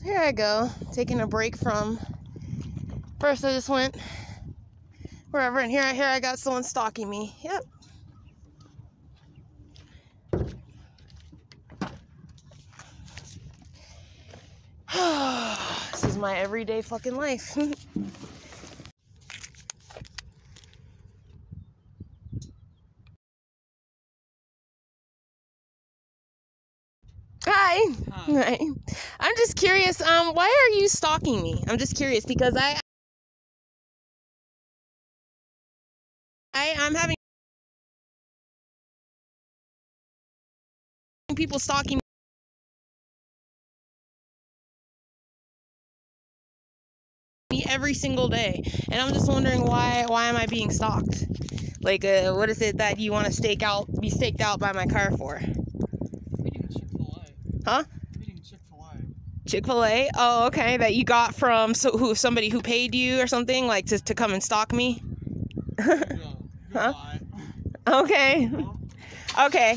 So here I go, taking a break from. First, I just went wherever, and here, I here I got someone stalking me. Yep. this is my everyday fucking life. Hi. Hi. I'm just curious. Um, why are you stalking me? I'm just curious because I, I, I'm having people stalking me every single day, and I'm just wondering why. Why am I being stalked? Like, uh, what is it that you want to stake out, be staked out by my car for? Eating. Huh? Eating Chick-fil-A. Chick Fil A. Oh, okay. That you got from so who somebody who paid you or something like to to come and stalk me. Huh? Okay. Okay.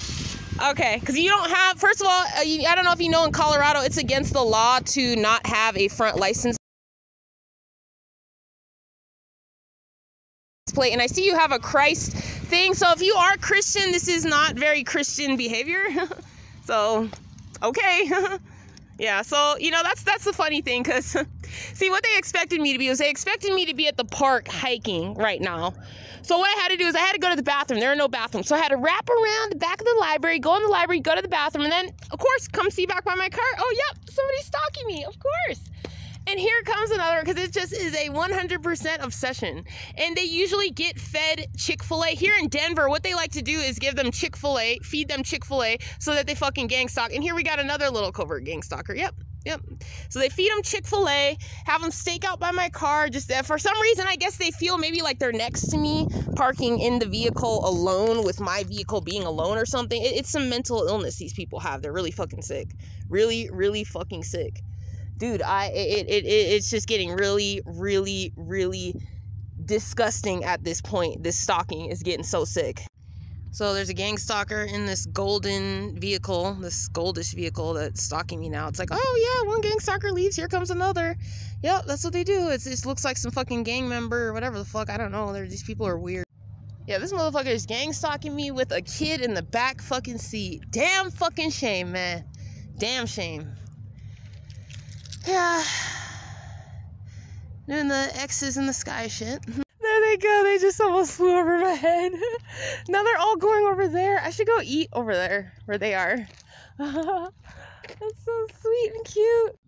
Okay. Because you don't have. First of all, uh, I don't know if you know in Colorado, it's against the law to not have a front license plate. And I see you have a Christ thing. So if you are Christian, this is not very Christian behavior. so, okay. Yeah, so you know that's that's the funny thing because see what they expected me to be was they expected me to be at the park hiking right now. So what I had to do is I had to go to the bathroom. There are no bathrooms, so I had to wrap around the back of the library, go in the library, go to the bathroom, and then of course come see back by my car. Oh yep, somebody's stalking me, of course. And here comes another because it just is a 100% obsession. And they usually get fed Chick fil A. Here in Denver, what they like to do is give them Chick fil A, feed them Chick fil A so that they fucking gang stalk. And here we got another little covert gang stalker. Yep. Yep. So they feed them Chick fil A, have them stake out by my car. Just uh, for some reason, I guess they feel maybe like they're next to me, parking in the vehicle alone with my vehicle being alone or something. It, it's some mental illness these people have. They're really fucking sick. Really, really fucking sick dude i it, it, it it's just getting really really really disgusting at this point. This stalking is getting so sick. So there's a gang stalker in this golden vehicle this goldish vehicle that's stalking me now. It's like oh yeah one gang stalker leaves. Here comes another. Yep that's what they do. It's, it just looks like some fucking gang member or whatever the fuck. I don't know. They're, these people are weird. Yeah, this motherfucker is gang stalking me with a kid in the back fucking seat. Damn fucking shame, man. Damn shame. Yeah. Doing the X's in the sky shit. There they go. They just almost flew over my head. now they're all going over there. I should go eat over there where they are. That's so sweet and cute.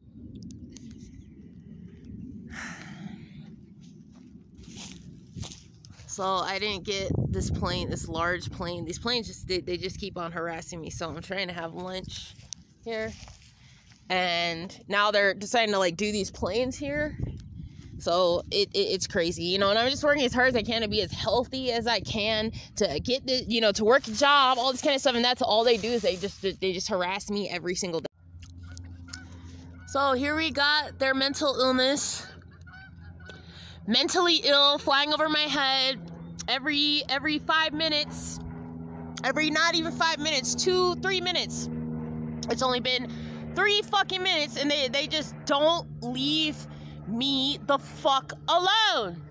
So I didn't get this plane, this large plane. These planes just they, they just keep on harassing me. So I'm trying to have lunch here and now they're deciding to like do these planes here. So it, it, it's crazy you know and i'm just working as hard as i can to be as healthy as i can to get the you know to work a job all this kind of stuff and that's all they do is they just they just harass me every single day. So here we got their mental illness. Mentally ill flying over my head every every five minutes. Every not even five minutes two three minutes. It's only been three fucking minutes and they, they just don't leave me the fuck alone.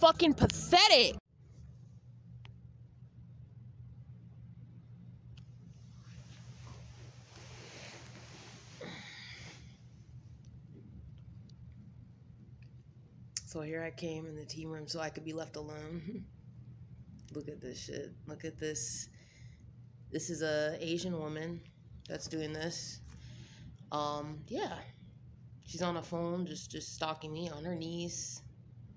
Fucking pathetic. So here I came in the team room so I could be left alone. Look at this shit. Look at this. This is a Asian woman that's doing this. Um, yeah. She's on the phone, just just stalking me on her knees.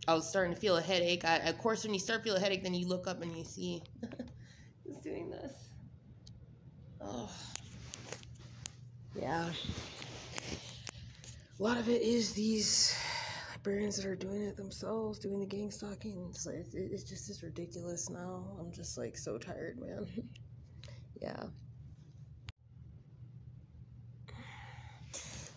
I was starting to feel a headache. I, of course, when you start feel a headache, then you look up and you see who's doing this. Oh, yeah. A lot of it is these librarians that are doing it themselves, doing the gang stalking. It's, like, it's, just it's ridiculous now. I'm just like so tired, man. yeah.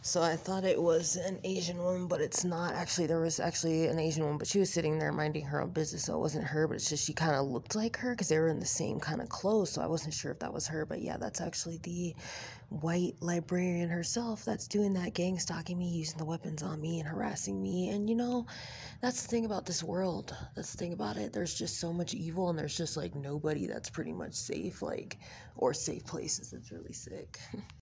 So I thought it was an Asian woman, but it's not. Actually, there was actually an Asian woman, but she was sitting there minding her own business, so it wasn't her. But it's just she kind of looked like her because they were in the same kind of clothes, so I wasn't sure if that was her. But yeah, that's actually the white librarian herself that's doing that gang stalking me, using the weapons on me, and harassing me. And you know, that's the thing about this world. That's the thing about it. There's just so much evil, and there's just like nobody that's pretty much safe, like, or safe places. It's really sick.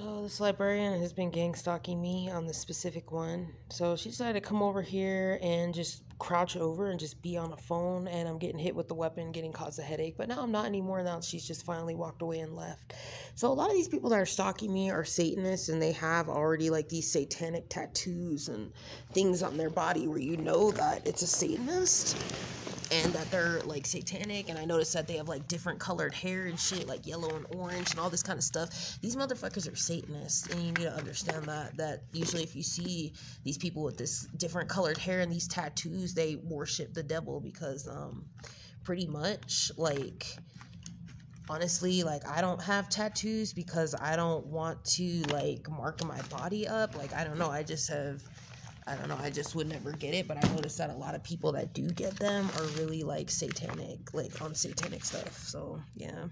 So this librarian has been gang stalking me on this specific one. So she decided to come over here and just crouch over and just be on a phone and I'm getting hit with the weapon, getting caused a headache. But now I'm not anymore. Now she's just finally walked away and left. So a lot of these people that are stalking me are Satanists and they have already like these satanic tattoos and things on their body where you know that it's a Satanist and that they're like satanic and i noticed that they have like different colored hair and shit like yellow and orange and all this kind of stuff. These motherfuckers are satanists and you need to understand that that usually if you see these people with this different colored hair and these tattoos they worship the devil because um pretty much like honestly like i don't have tattoos because i don't want to like mark my body up like i don't know i just have I don't know, I just would never get it, but I noticed that a lot of people that do get them are really like satanic, like on satanic stuff. So, yeah.